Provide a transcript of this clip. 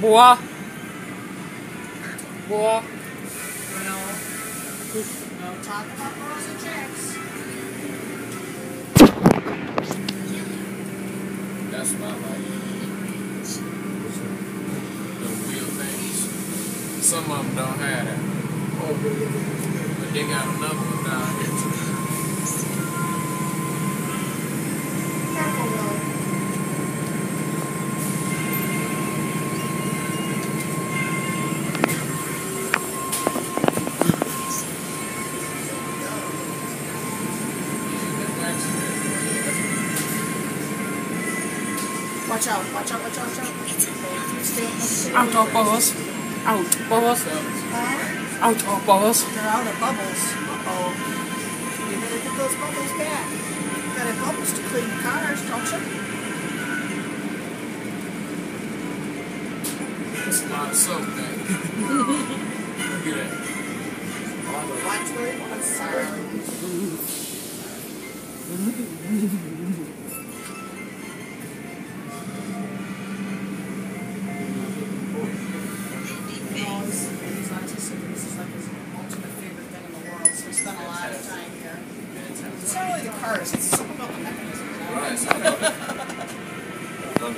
Boa. Boa. No. Talk about and. That's like. The. Some of them don't have that. But they got another one down here Watch out, watch out, watch out, watch out. Stay up, stay Out up. of bubbles. Out bubbles. Huh? Out of bubbles. They're out of bubbles. Uh-oh. You better put those bubbles back. You gotta bubbles to clean cars, don't you? It's a lot of soap there. Look at that. Watch where you first. It's something about the mechanism.